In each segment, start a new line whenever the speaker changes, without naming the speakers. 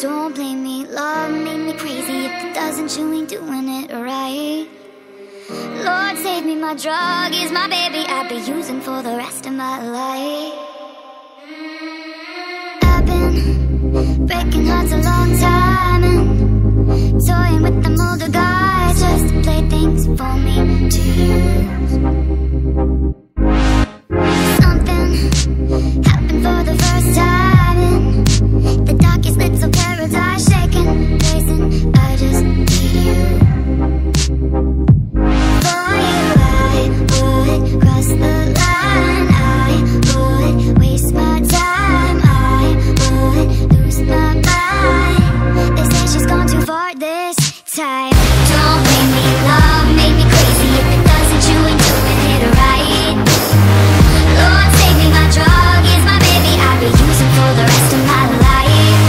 Don't blame me, love made me crazy. If it doesn't, you ain't doing it right. Lord, save me, my drug is my baby. I'll be using for the rest of my life. I've been breaking hearts a long time time. Don't blame me, love made me crazy. If it doesn't, you ain't doing it right. Lord, save me, my drug is my baby. I'll be using for the rest of my life.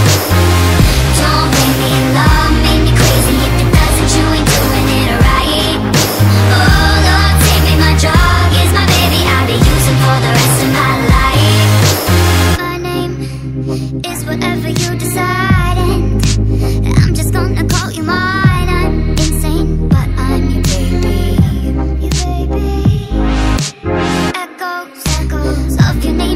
Don't blame me, love made me crazy. If it doesn't, you ain't doing it right. Oh Lord, save me, my drug is my baby. I'll be using for the rest of my life. My name is whatever you decide, Echoes, echoes of